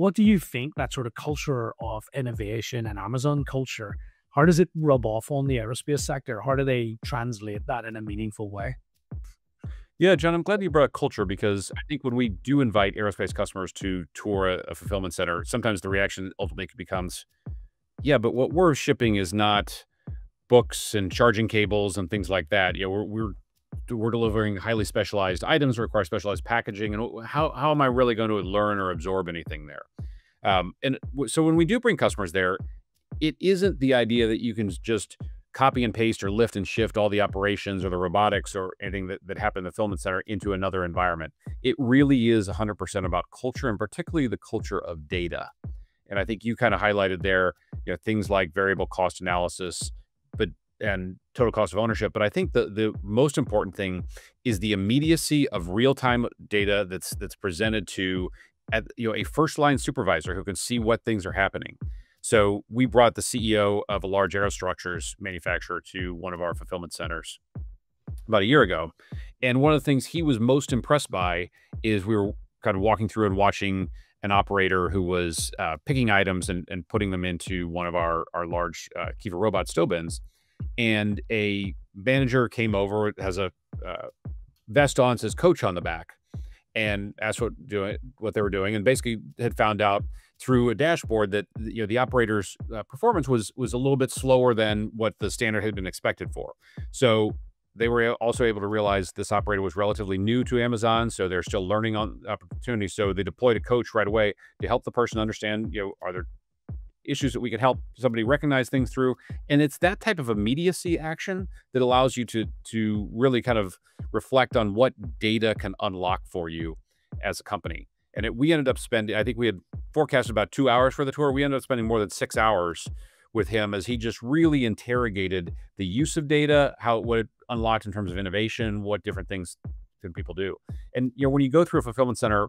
what do you think that sort of culture of innovation and Amazon culture? How does it rub off on the aerospace sector? How do they translate that in a meaningful way? Yeah, John, I'm glad you brought culture because I think when we do invite aerospace customers to tour a, a fulfillment center, sometimes the reaction ultimately becomes, yeah, but what we're shipping is not books and charging cables and things like that. Yeah, we're, we're we're delivering highly specialized items require specialized packaging and how, how am i really going to learn or absorb anything there? Um, and so when we do bring customers there it isn't the idea that you can just copy and paste or lift and shift all the operations or the robotics or anything that, that happened in the fulfillment center into another environment. It really is 100% about culture and particularly the culture of data. And i think you kind of highlighted there you know things like variable cost analysis but and total cost of ownership. But I think the the most important thing is the immediacy of real time data that's that's presented to at, you know a first line supervisor who can see what things are happening. So we brought the CEO of a large aerostructures manufacturer to one of our fulfillment centers about a year ago, and one of the things he was most impressed by is we were kind of walking through and watching an operator who was uh, picking items and, and putting them into one of our our large uh, Kiva robot stow bins and a manager came over, has a uh, vest on, says coach on the back, and asked what doing what they were doing, and basically had found out through a dashboard that you know the operator's uh, performance was was a little bit slower than what the standard had been expected for. So they were also able to realize this operator was relatively new to Amazon, so they're still learning on opportunities. So they deployed a coach right away to help the person understand, you know, are there issues that we could help somebody recognize things through and it's that type of immediacy action that allows you to to really kind of reflect on what data can unlock for you as a company. And it, we ended up spending i think we had forecasted about two hours for the tour. We ended up spending more than six hours with him as he just really interrogated the use of data how what it unlocked in terms of innovation what different things can people do. And you know when you go through a fulfillment center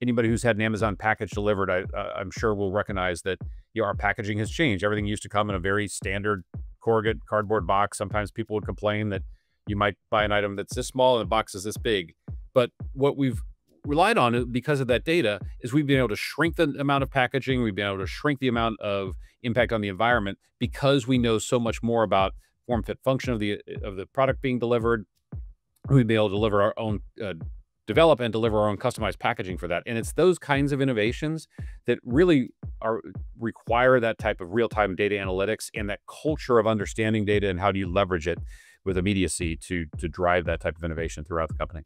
anybody who's had an Amazon package delivered, I, uh, I'm sure will recognize that you know, our packaging has changed. Everything used to come in a very standard corrugate cardboard box. Sometimes people would complain that you might buy an item that's this small and the box is this big. But what we've relied on because of that data is we've been able to shrink the amount of packaging. We've been able to shrink the amount of impact on the environment because we know so much more about form, fit, function of the of the product being delivered. We've been able to deliver our own uh, develop and deliver our own customized packaging for that. And it's those kinds of innovations that really are require that type of real-time data analytics and that culture of understanding data and how do you leverage it with immediacy to to drive that type of innovation throughout the company.